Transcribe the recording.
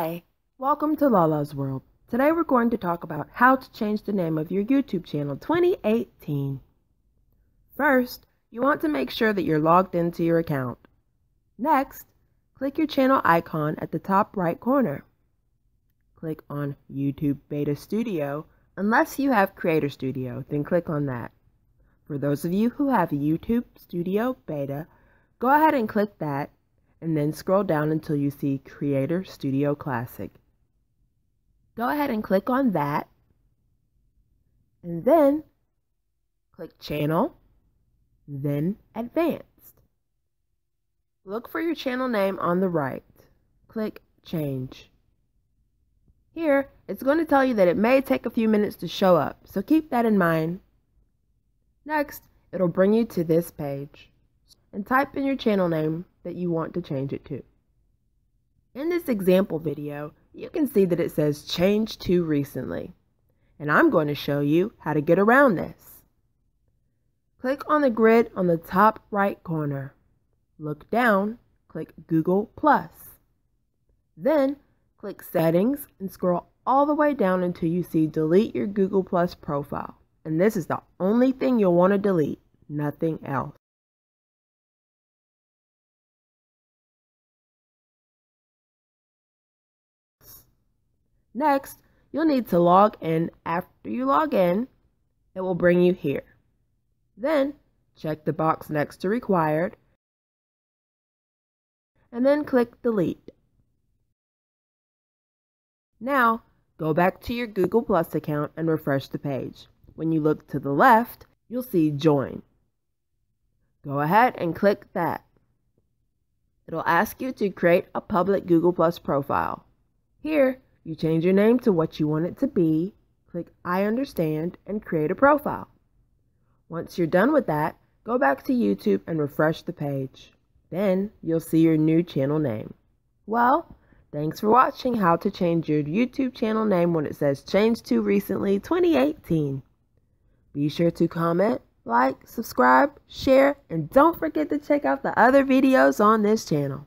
Hi, welcome to Lala's World. Today we're going to talk about how to change the name of your YouTube channel 2018. First, you want to make sure that you're logged into your account. Next, click your channel icon at the top right corner. Click on YouTube Beta Studio. Unless you have Creator Studio, then click on that. For those of you who have YouTube Studio Beta, go ahead and click that and then scroll down until you see Creator Studio Classic. Go ahead and click on that and then click Channel, then Advanced. Look for your channel name on the right. Click Change. Here, it's going to tell you that it may take a few minutes to show up, so keep that in mind. Next, it'll bring you to this page and type in your channel name that you want to change it to. In this example video, you can see that it says change too recently, and I'm going to show you how to get around this. Click on the grid on the top right corner. Look down, click Google+. Then, click Settings and scroll all the way down until you see Delete your Google Plus profile. And this is the only thing you'll want to delete, nothing else. Next, you'll need to log in. After you log in, it will bring you here. Then, check the box next to required, and then click delete. Now, go back to your Google Plus account and refresh the page. When you look to the left, you'll see join. Go ahead and click that. It'll ask you to create a public Google Plus profile. Here, you change your name to what you want it to be, click I understand, and create a profile. Once you're done with that, go back to YouTube and refresh the page. Then you'll see your new channel name. Well, thanks for watching how to change your YouTube channel name when it says change too recently 2018. Be sure to comment, like, subscribe, share, and don't forget to check out the other videos on this channel.